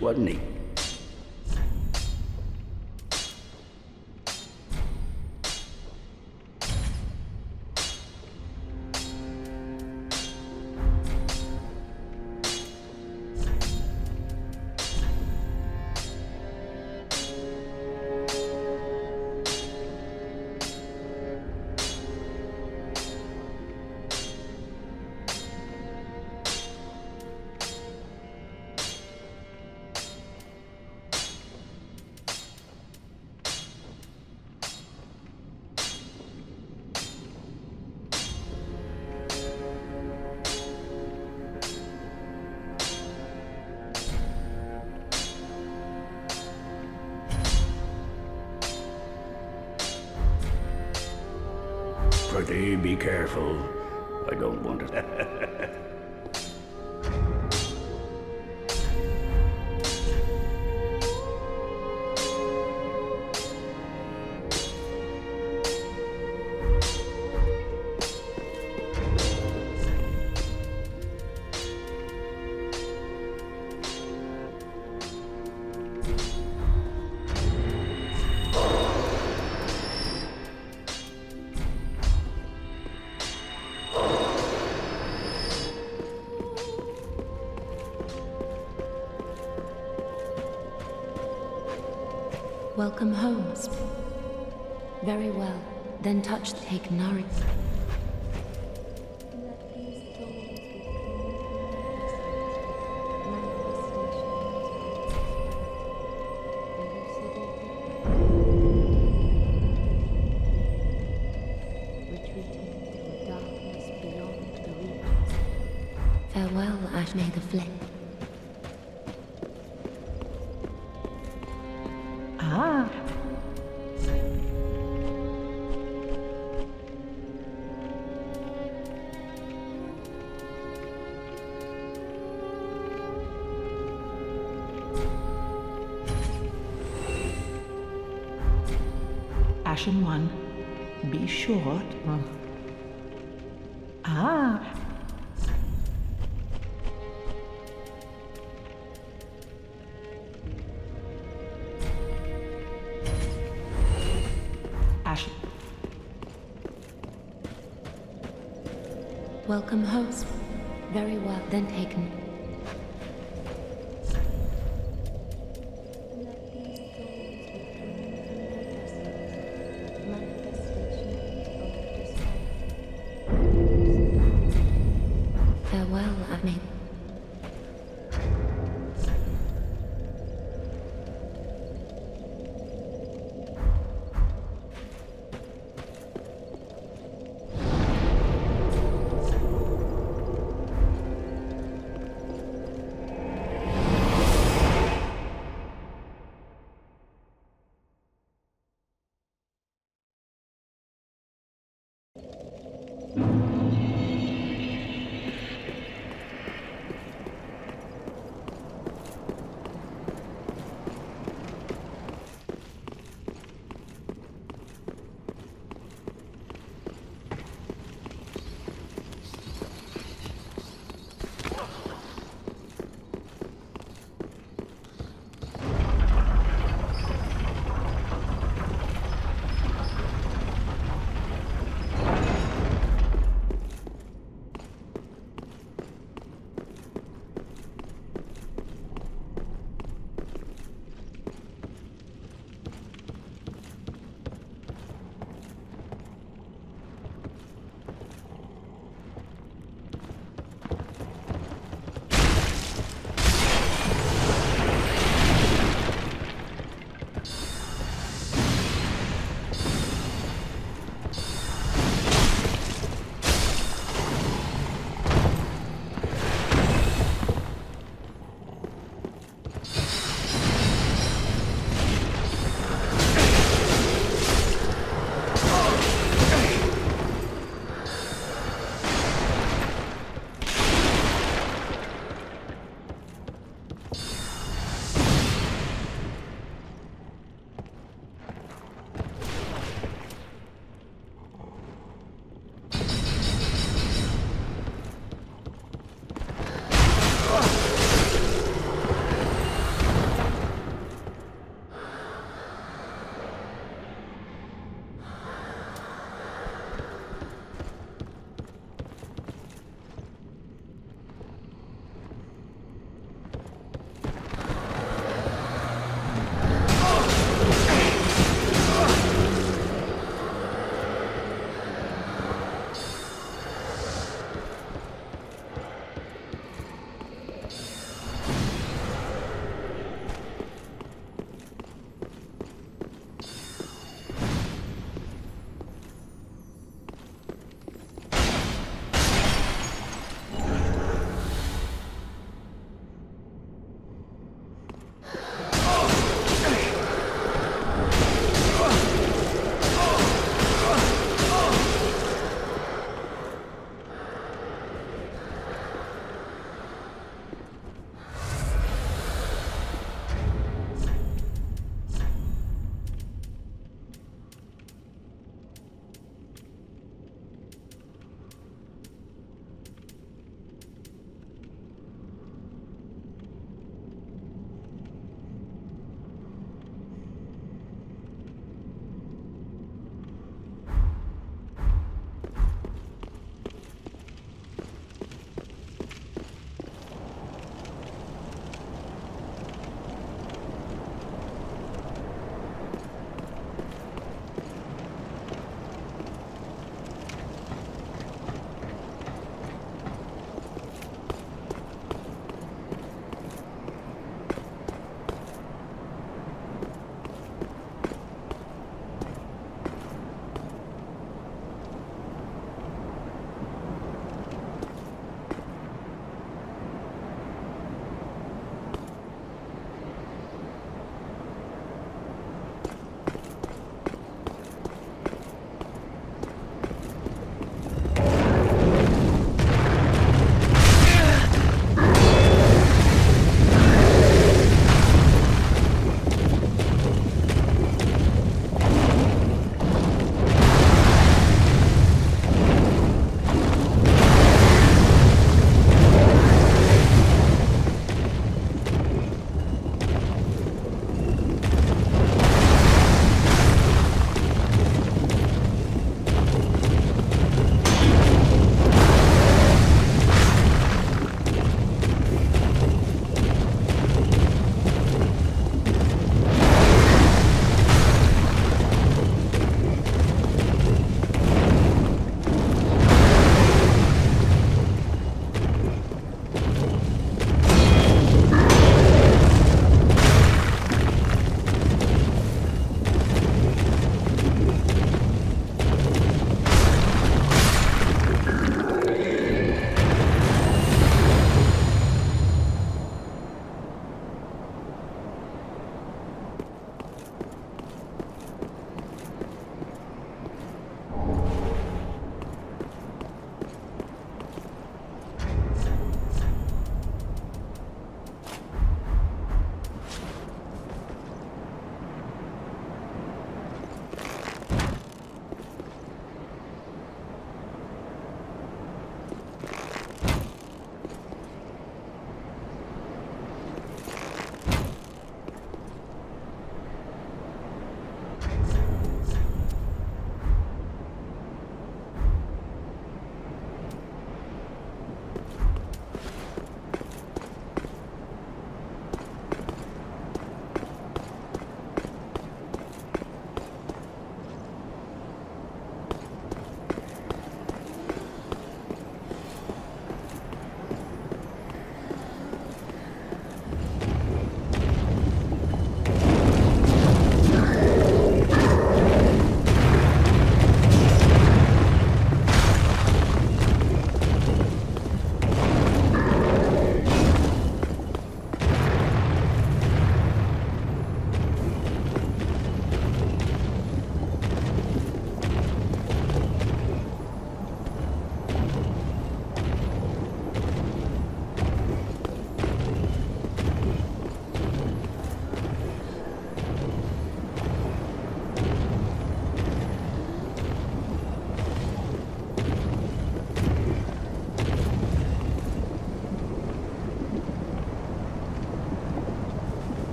wasn't he? Pretty be careful. I don't want it. Welcome home. Very well. Then touch take Nari. Ashen one, be short. Then taken.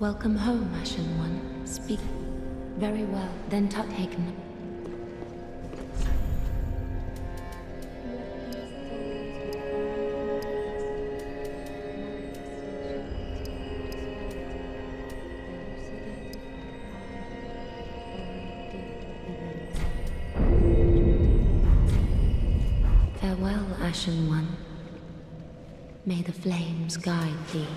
Welcome home, Ashen One. Speak. Very well. Then touch Hagen. Farewell, Ashen One. May the flames guide thee.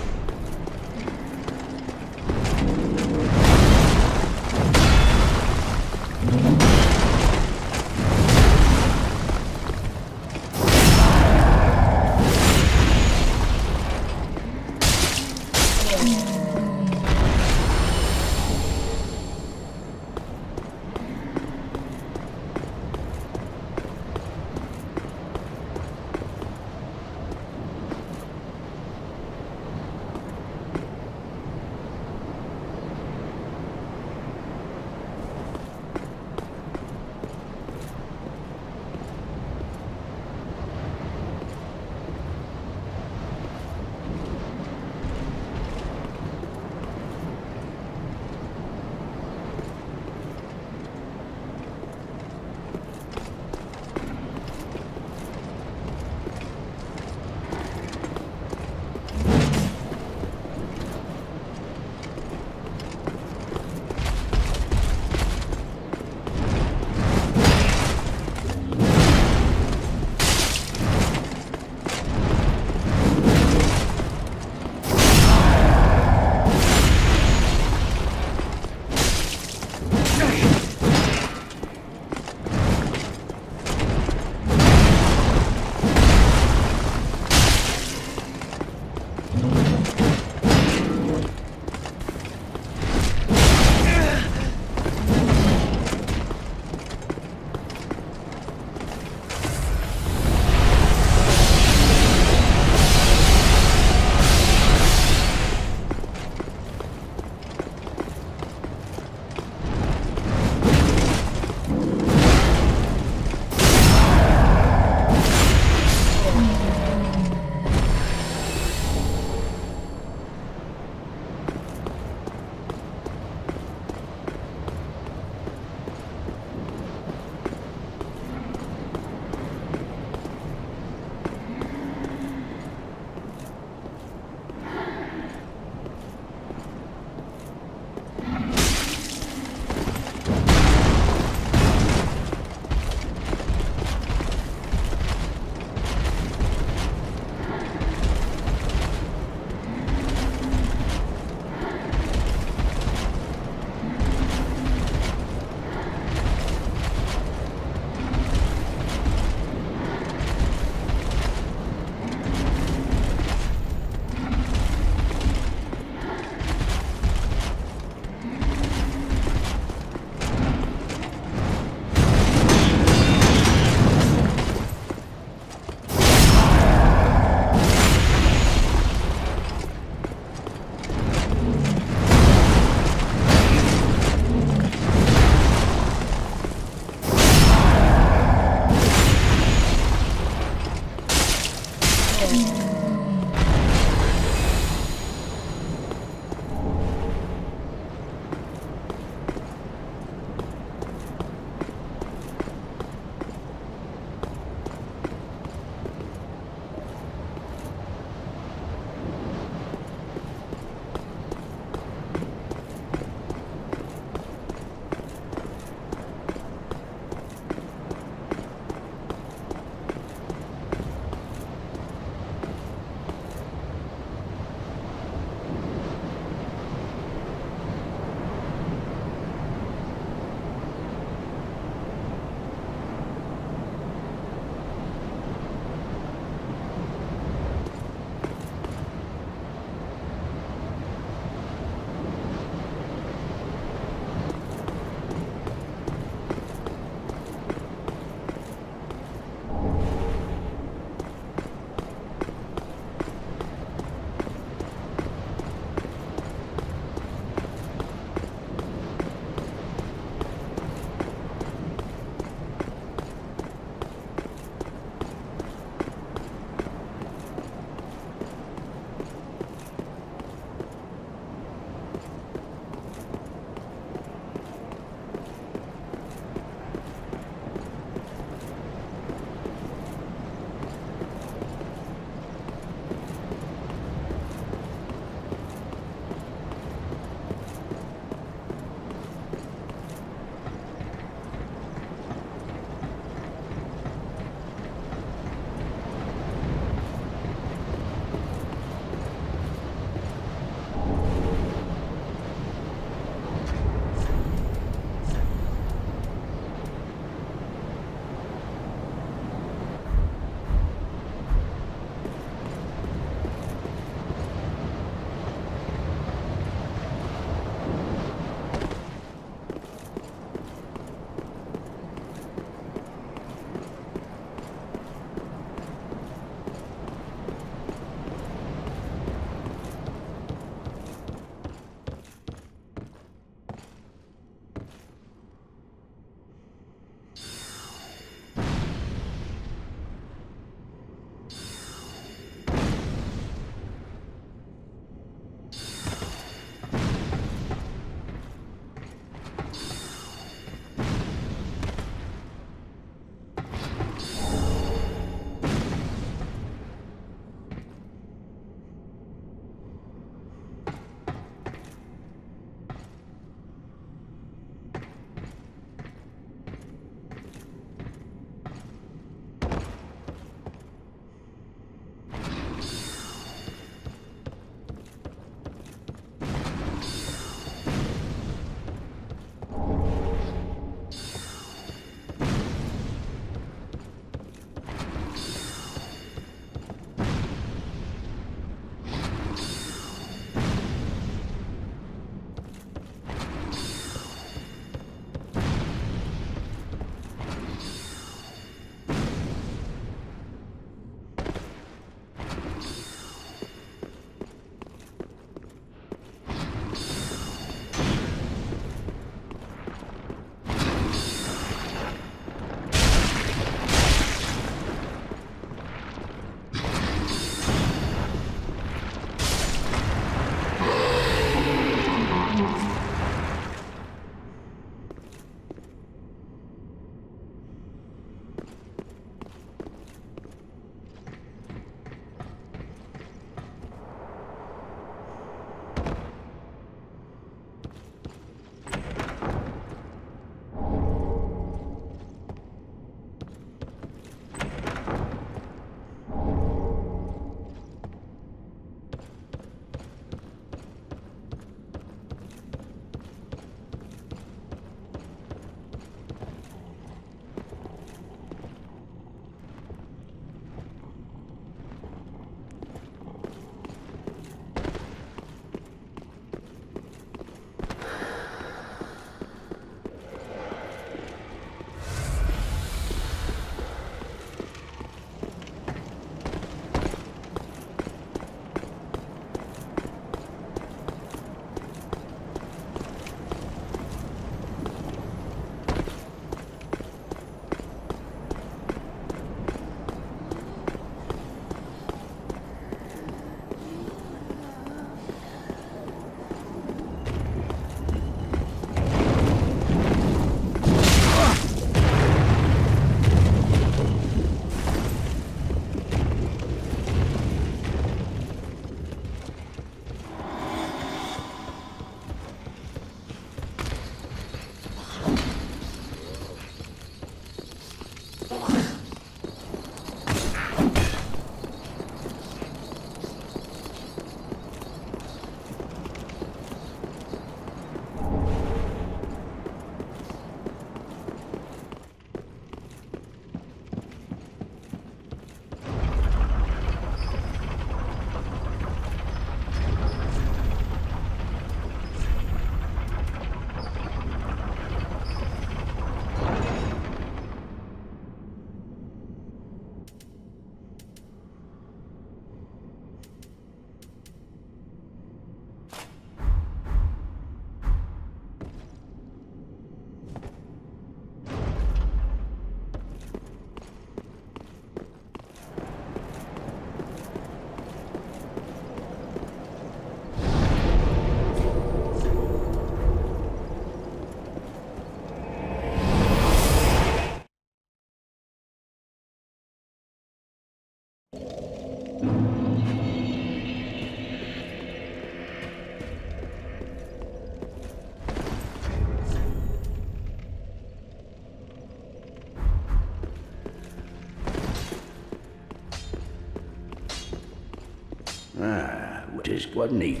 Ah, just wasn't he?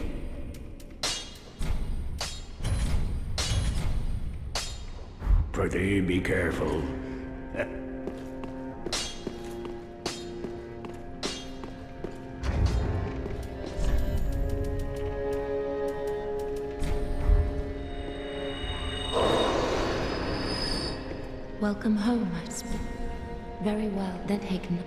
Pretty be careful. Welcome home, I speak. Very well, then Hagen.